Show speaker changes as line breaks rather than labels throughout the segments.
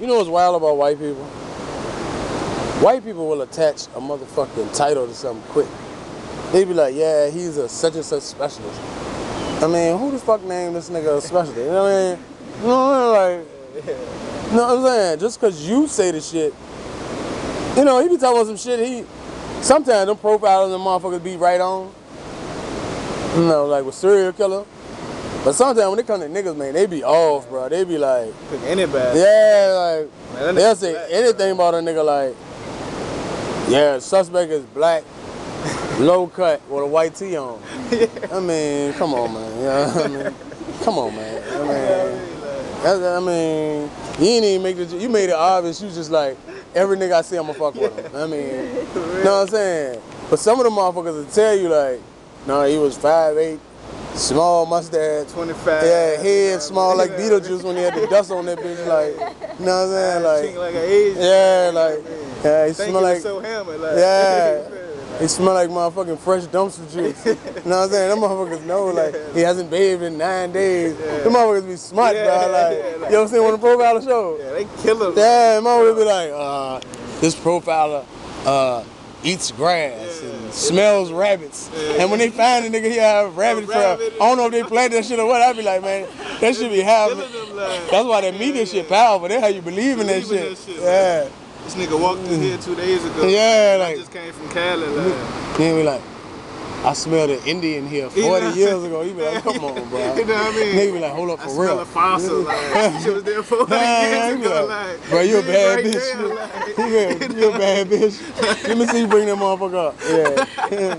you know what's wild about white people? White people will attach a motherfucking title to something quick. They be like, yeah, he's a such and such specialist. I mean, who the fuck named this nigga a specialist? You know what I mean? You know what I mean? Like, you know what I'm saying? Just cause you say the shit, you know, he be talking some shit, he, sometimes them profiles and motherfuckers be right on. You know, like with serial killer. But sometimes when it come to niggas, man, they be off, bro. They be like,
Pick anybody.
yeah, like,
Man,
they'll say
black.
anything about a nigga like, yeah, suspect is black, low cut with a white tee on. I mean, come on, man. You know what I mean? Come on, man. I mean, I mean, you ain't even make the, you made it obvious. You just like, every nigga I see, I'ma fuck with him. I mean, you know what I'm saying? But some of the motherfuckers will tell you like, no, he was five 5'8", small mustache,
25.
yeah, head small like Beetlejuice when he had the dust on that bitch, like, you know what I'm saying? Like,
like an Asian.
yeah, like, yeah, he smell like,
so hammered. Like,
yeah, he smell like motherfucking fresh dumpster juice. you know what I'm saying? Them motherfuckers know, like, he hasn't bathed in nine days. Them motherfuckers be smart,
Yeah,
bro. Like,
yeah, like-
you ever seen one of the profiler show?
Yeah, they kill him.
Damn, Yeah, motherfuckers be like, uh, this profiler, uh, eats grass and smells rabbits. And when they find a nigga here have rabbit
rabbit.
I don't know if they plant that shit or what. I be like, man, that should be happening.
Killing them, like,
That's why that media shit powerful. That's how you believe in that shit.
that shit,
Yeah.
This nigga walked in here two days ago.
Yeah,
I
like-
just came from Cali. Like,
Then we like, I smelled an Indian here 40
know-
years ago. You be like, come on, bro.
you know what I mean?
Nigga be like, hold up
I
for
smell
real.
a fossil. Like, she was there 40
Yeah,
years
you
ago.
like,
Like,
bro, you a bad
right
bitch.
there, like,
You a, you a bad bitch. Let me see you bring that motherfucker up. Yeah.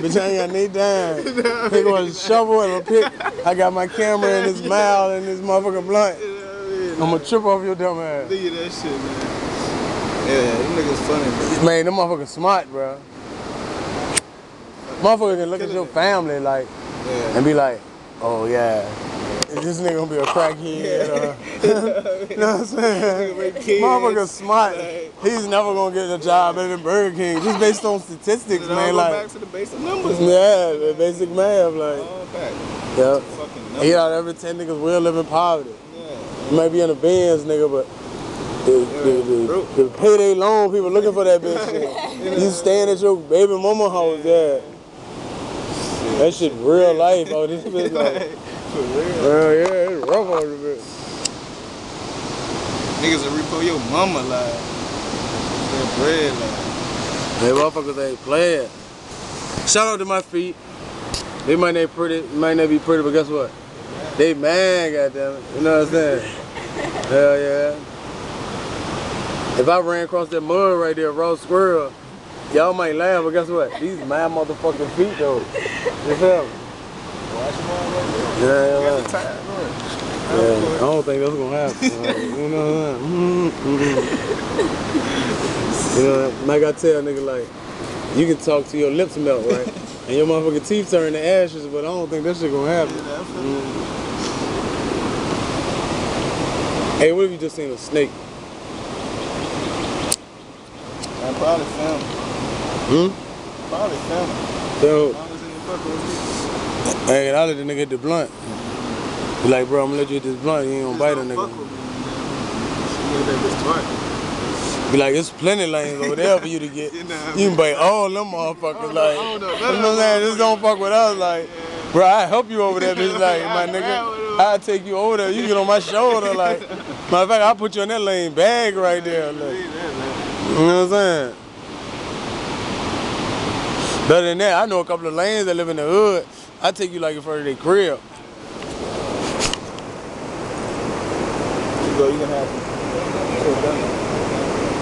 bitch, I ain't got no dime. He going to shovel and a pick. I got my camera in his mouth and his motherfucking blunt.
you know I mean?
I'm gonna trip off your dumb ass.
Look at that shit, man. Yeah, them niggas funny, bro.
Man, them motherfuckers smart, bro. Motherfucker can look at your family like
Yeah.
and be like, oh yeah, is this nigga gonna be a crackhead? Or, uh, you know what I'm saying? Motherfucker smart.
Like-
He's never gonna get a job than Burger King just based on statistics, man.
go
Like,
back to the basic numbers.
yeah, the basic math. Like,
All back.
yeah.
Fucking
Eight out of every ten niggas will live in poverty.
Yeah.
You might be in a Benz, nigga, but the, the, the, the payday loan people looking for that bitch. shit. you staying at your baby mama house, yeah. That shit real life, oh, this bitch like,
For real.
yeah, it's rough on the bitch.
Niggas will repo your mama like their bread like.
Hey, motherfuckers ain't playing. Shout out to my feet. They might not pretty, might not be pretty, but guess what? They man, goddamn it. You know what I'm saying? Hell yeah. If I ran across that mud right there, raw squirrel, y'all might laugh, but guess what? These my motherfucking feet though. You feel me?
Watch them all right
Yeah, yeah, yeah.
That's a tired one.
Yeah, I don't think that's gonna happen. Like, you know what I'm saying? You know, mm-hmm, mm-hmm. like I tell a nigga like, you can talk to your lips melt, right? And your motherfucking teeth turn to ashes, but I don't think that shit gonna happen.
Yeah, I.
Hey, what if you just seen a snake?
I probably found.
Hmm?
Probably it.
So,
As long as it ain't with me.
hey, I let the nigga hit the blunt. Be like, bro, I'm gonna let you hit this blunt. You ain't gonna bite a
fuck
nigga.
with me, man. She made that bitch twerk.
Be like, it's plenty lanes over there for you to get.
You know what I
You can bite all them motherfuckers. Like,
I
you know what I'm saying? Just don't fuck with us. Like, bro, I help you over there, bitch. Like, my nigga, I'll take you over there. You get on my shoulder. Like, matter of fact, I'll put you in that lane bag right there. Like,
Leave that, man.
you know what I'm saying? Better than that, I know a couple of lanes that live in the hood. I take you like in front of their crib.
You go, you can have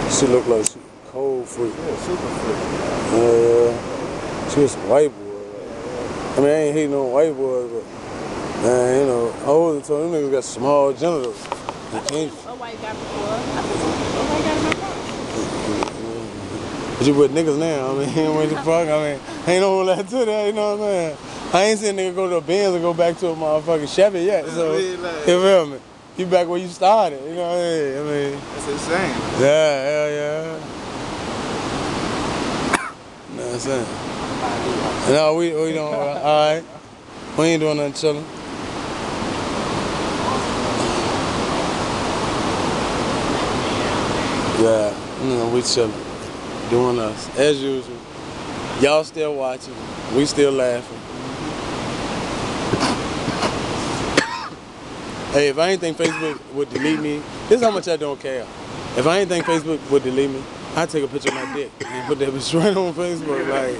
it.
She look like she cold freak.
Yeah, super free.
Uh, she was some white boy. I mean, I ain't hating on white boys, but man, you know, I wasn't told them niggas got small genitals. They can't.
A white guy before. I think a white guy in my car.
But you with niggas now. I mean, what the fuck? I mean, ain't no that to that. You know what I'm saying? I ain't seen a nigga go to a Benz and go back to a motherfucking Chevy yet. So
I
you
mean, like-
feel me? You back where you started. You know what I mean? I mean,
That's insane.
yeah, hell yeah. You know what I'm saying? No, we we don't. All right, we ain't doing nothing chilling. Yeah, you know, we chilling, doing us as usual. Y'all still watching, we still laughing. hey, if I ain't think Facebook would delete me, this is how much I don't care. If I ain't think Facebook would delete me, I'd take a picture of my dick and put that bitch right on Facebook. Like,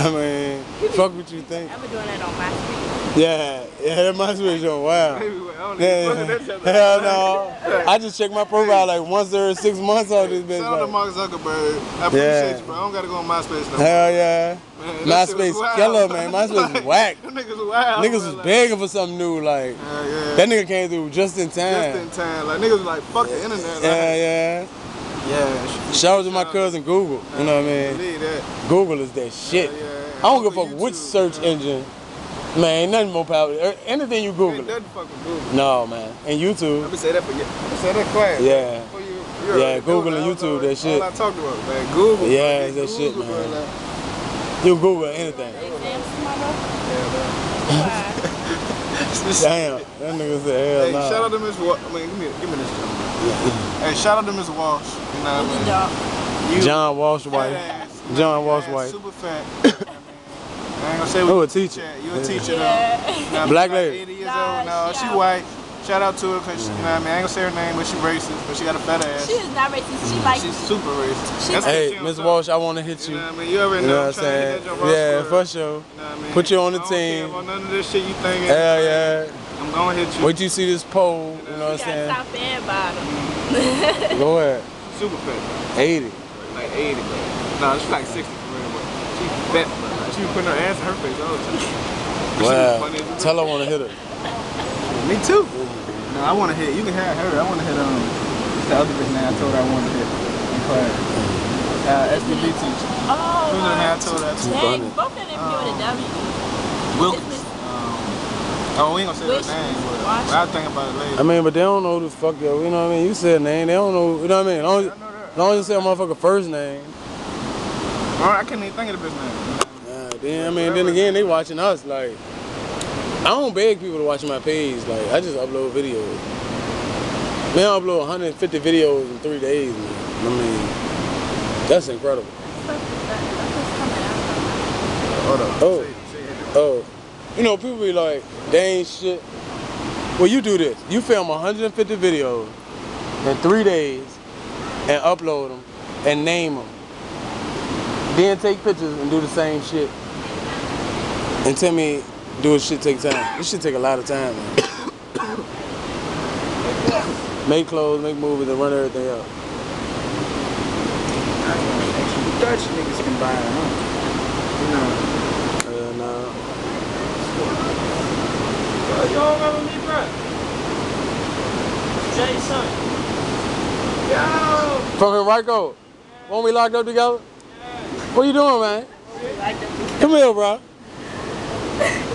I mean, fuck what you think.
I've been doing that on MySpace.
Yeah, yeah, that must be on. Wow.
Baby, I don't even
Yeah,
fucking that shit.
hell no. I just check my profile like once every six months on this bitch.
Shout out to Mark Zuckerberg. I appreciate
Yeah.
you, bro. I don't gotta go on MySpace no
hell yeah.
Man, that shit was
MySpace
wild.
killer, man. MySpace was whack.
Niggas wild.
Niggas
bro,
was
like,
begging for something new. Like,
Yeah, yeah.
that nigga came through just in time.
Just in
time.
time. Like, niggas was like, fuck the internet. Like,
Yeah, yeah.
Yeah.
Shout out to my cousin Google. You know what I mean?
That.
Google is that shit.
Yeah, yeah.
I don't give a
Google
fuck which search
man.
engine. Man, ain't nothing more powerful. Er, Anything you Google.
Ain't nothing fucking Google.
No, man. And YouTube.
Let me say that for you. Let me say that quiet.
Yeah.
Before you, you
Yeah, Google and
That
YouTube, that shit.
All I talked about, man. Google.
Yeah,
bro.
it's that shit,
Google,
man. You Google anything.
Yeah, man.
Why?
Damn. That nigga said hell
Hey,
nah.
shout out to Miss Walsh. I mean, give me, give me this. Joint. Hey, shout out to Miss Walsh. You know what I mean? You
John Walsh White.
ass,
John Walsh White.
Super fat. I ain't gonna say what
a teacher.
You a
Yeah.
teacher though.
Yeah.
You know what I?
Black lady.
80 years
Nah,
old. No,
she
she white. Shout out to her because, you know what I mean? I ain't gonna say her name, but she racist, but she got a fat ass.
She is not racist. She mm, like
She's super racist.
She-
That's
Hey,
what
Miss Walsh. I want to hit
You
you.
know what I mean? You already
You
know,
know what I'm
trying to
saying?
hit that jump
Yeah, for sure.
You know what I mean?
Put you on the
I don't care
team.
about none of this shit you thinking.
Hell yeah.
I'm gonna hit you.
Wait till you see this poll. You know what I'm saying?
top and bottom.
Go ahead.
Super fat.
80.
Like 80, bro. No, she's like 60 for real, but she fat, bro. She was putting her ass in her face all the time. But she was
Wow.
funny as a
Tell her I want to hit her.
Me too. No, I want to hit. You can have her. I want to hit um the other bitch now. I told her I wanted to hit in class. Uh, SDB teacher.
Oh,
Two and a half told that
Too
dang,
funny.
both of them doing a W.
Wilkins. Um, oh, we ain't gonna say
Wish-
her name, but,
watch.
but I'll think about it later.
I mean, but they don't know who the fuck yo. You know what I mean? You said name. They don't know. You know what I mean? As long as,
I know that.
as, long as you say a motherfucker first name.
All right, I can't even think of the bitch name.
Uh, then I mean, then again, they watching us. Like, I don't beg people to watch my page. Like, I just upload videos. Man, I upload 150 videos in three days. Man. I mean, that's incredible. Oh.
Say, say it.
Oh, you know, people be like, they ain't shit. Well, you do this. You film 150 videos in three days and upload them and name them. Then take pictures and do the same shit. And tell me, do this shit take time. This shit take a lot of time, man. make clothes, make movies, and run everything up.
Dutch niggas can buy it, huh? You know.
And, uh,
You don't remember me, bro? Jay son.
Yo!
from Henrico, when we locked up together? What you doing, man? Come here, bro.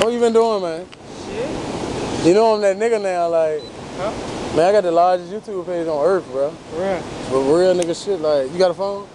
What you been doing, man? Shit. You know I'm that nigga now, like, Huh? man, I got the largest YouTube page on earth, bro.
Right.
But real nigga shit, like, you got a phone?